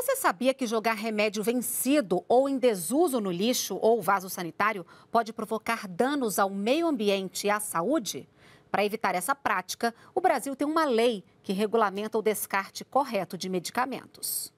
Você sabia que jogar remédio vencido ou em desuso no lixo ou vaso sanitário pode provocar danos ao meio ambiente e à saúde? Para evitar essa prática, o Brasil tem uma lei que regulamenta o descarte correto de medicamentos.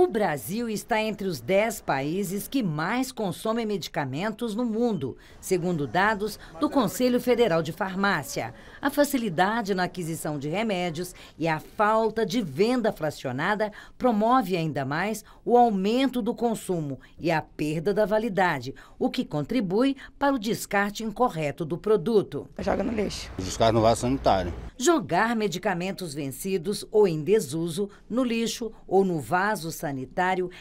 O Brasil está entre os 10 países que mais consomem medicamentos no mundo, segundo dados do Conselho Federal de Farmácia. A facilidade na aquisição de remédios e a falta de venda fracionada promove ainda mais o aumento do consumo e a perda da validade, o que contribui para o descarte incorreto do produto. Joga no lixo. Descarte no vaso sanitário. Jogar medicamentos vencidos ou em desuso no lixo ou no vaso sanitário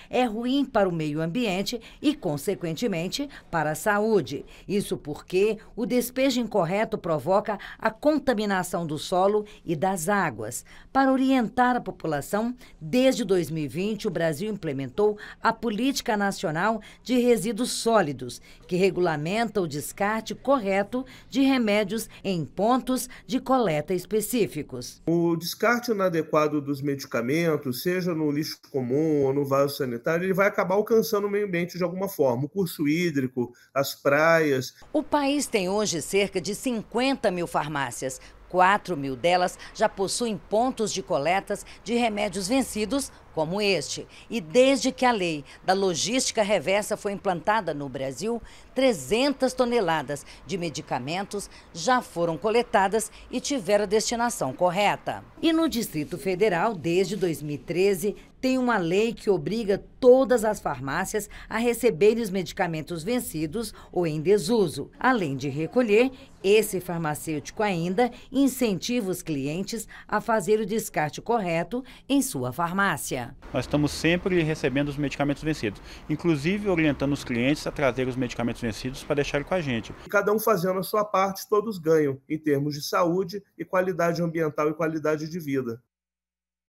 é ruim para o meio ambiente e, consequentemente, para a saúde. Isso porque o despejo incorreto provoca a contaminação do solo e das águas. Para orientar a população, desde 2020 o Brasil implementou a Política Nacional de Resíduos Sólidos, que regulamenta o descarte correto de remédios em pontos de coleta específicos. O descarte inadequado dos medicamentos, seja no lixo comum ou no vaso sanitário, ele vai acabar alcançando o meio ambiente de alguma forma. O curso hídrico, as praias. O país tem hoje cerca de 50 mil farmácias. 4 mil delas já possuem pontos de coletas de remédios vencidos, como este. E desde que a lei da logística reversa foi implantada no Brasil, 300 toneladas de medicamentos já foram coletadas e tiveram a destinação correta. E no Distrito Federal, desde 2013, tem uma lei que obriga todas as farmácias a receberem os medicamentos vencidos ou em desuso. Além de recolher, esse farmacêutico ainda incentiva os clientes a fazer o descarte correto em sua farmácia. Nós estamos sempre recebendo os medicamentos vencidos, inclusive orientando os clientes a trazer os medicamentos vencidos para deixar com a gente. Cada um fazendo a sua parte, todos ganham em termos de saúde e qualidade ambiental e qualidade de vida.